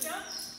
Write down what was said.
jump.